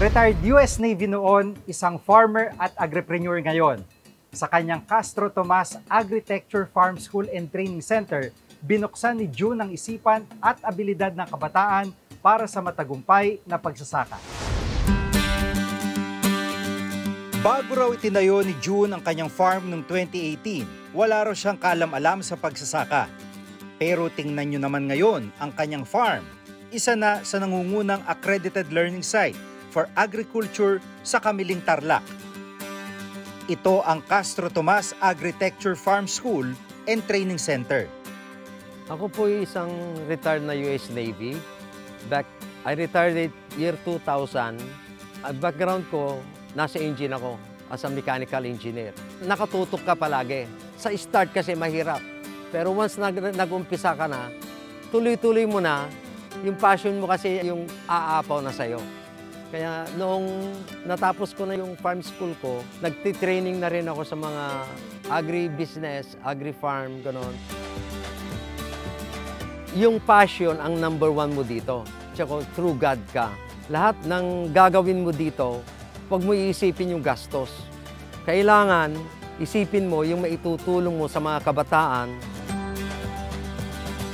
Retired US Navy noon, isang farmer at agripreneur ngayon. Sa kanyang Castro Tomas Agritecture Farm School and Training Center, binuksan ni June ang isipan at abilidad ng kabataan para sa matagumpay na pagsasaka. Bago raw itinayo ni June ang kanyang farm noong 2018, wala raw siyang kaalam-alam sa pagsasaka. Pero tingnan nyo naman ngayon ang kanyang farm. Isa na sa nangungunang accredited learning site for agriculture sa Kamiling Tarlac. Ito ang Castro Tomas Agritecture Farm School and Training Center. Ako po isang retired na US Navy. Back, I retired year 2000. Ang background ko, nasa engine ako as a mechanical engineer. Nakatutok ka palagi. Sa start kasi mahirap. Pero once nag, nag-umpisa ka na, tuloy-tuloy mo na, yung passion mo kasi yung aapaw na sa'yo. Kaya noong natapos ko na yung farm school ko, nagti-training na rin ako sa mga agri-business, agri-farm, gano'n. Yung passion ang number one mo dito. Tsaka true God ka. Lahat ng gagawin mo dito, huwag mo iisipin yung gastos. Kailangan isipin mo yung maitutulong mo sa mga kabataan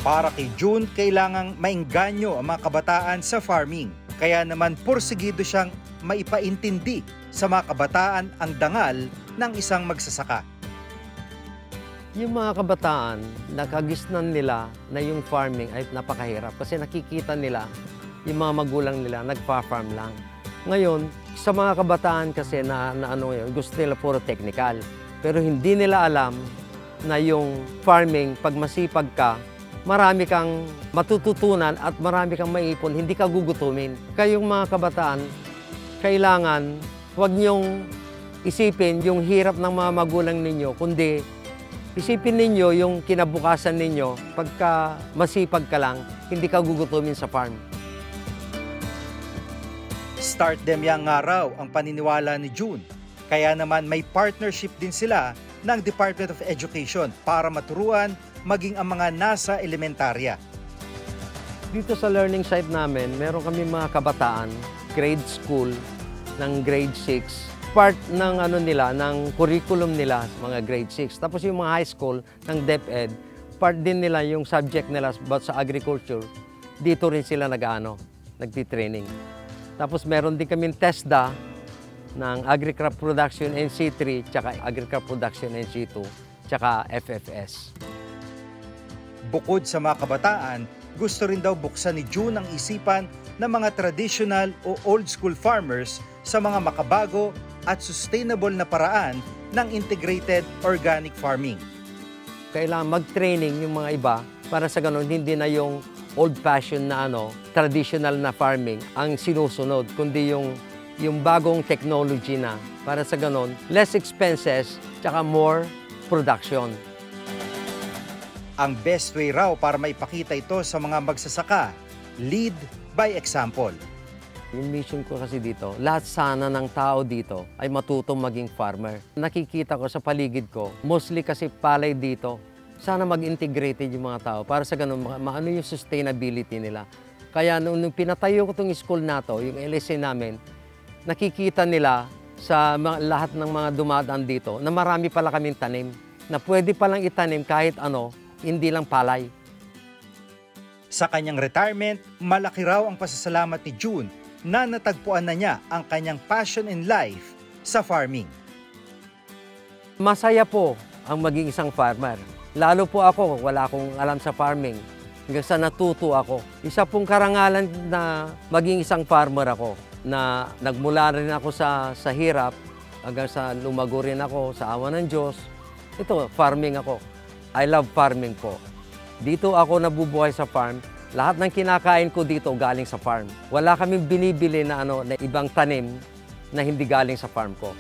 Para kay June, kailangang maingganyo ang mga kabataan sa farming. Kaya naman porsigido siyang maipaintindi sa mga kabataan ang dangal ng isang magsasaka. Yung mga kabataan, nakagisnan nila na yung farming ay napakahirap kasi nakikita nila yung mga magulang nila nagpa-farm lang. Ngayon, sa mga kabataan kasi na, na ano yun, gusto nila puro technical. Pero hindi nila alam na yung farming, pag masipag ka, marami kang matututunan at marami kang maipon, hindi ka gugutumin. Kayong mga kabataan, kailangan huwag niyong isipin yung hirap ng mga magulang ninyo, kundi isipin ninyo yung kinabukasan ninyo pagka masipag ka lang, hindi ka gugutumin sa farm. Start them yang araw ang paniniwala ni June. Kaya naman may partnership din sila ng Department of Education para maturuan maging ang mga nasa elementarya. Dito sa learning site namin, meron kami mga kabataan, grade school ng grade 6. Part ng ano nila, ng curriculum nila, mga grade 6. Tapos yung mga high school ng DepEd, part din nila yung subject nila about sa agriculture. Dito rin sila nag-ano, nagti-training. Tapos meron din kaming TESDA ng Agri-Crop Production NC3, tsaka Agri-Crop Production NC2, tsaka FFS. Bukod sa mga kabataan, gusto rin daw buksan ni June ang isipan ng mga traditional o old school farmers sa mga makabago at sustainable na paraan ng integrated organic farming. Kailangan mag-training yung mga iba para sa ganun hindi na yung old-fashioned na ano, traditional na farming ang sinusunod, kundi yung yung bagong technology na para sa ganun, less expenses, tsaka more production. Ang best way raw para maipakita ito sa mga magsasaka, lead by example. Yung mission ko kasi dito, lahat sana ng tao dito ay matutong maging farmer. Nakikita ko sa paligid ko, mostly kasi palay dito. Sana mag-integrated yung mga tao para sa ganun, ma- maano yung sustainability nila. Kaya nung, nung pinatayo ko itong school na to, yung LSA namin, nakikita nila sa mga, lahat ng mga dumadaan dito na marami pala kaming tanim na pwede palang itanim kahit ano, hindi lang palay. Sa kanyang retirement, malaki raw ang pasasalamat ni June na natagpuan na niya ang kanyang passion in life sa farming. Masaya po ang maging isang farmer. Lalo po ako, wala akong alam sa farming. Hanggang sa natuto ako. Isa pong karangalan na maging isang farmer ako. Na nagmula rin ako sa, sa hirap, hanggang sa lumago rin ako sa awa ng Diyos. Ito, farming ako. I love farming po. Dito ako nabubuhay sa farm. Lahat ng kinakain ko dito galing sa farm. Wala kaming binibili na ano na ibang tanim na hindi galing sa farm ko.